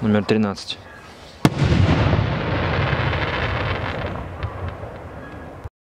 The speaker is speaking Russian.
номер тринадцать.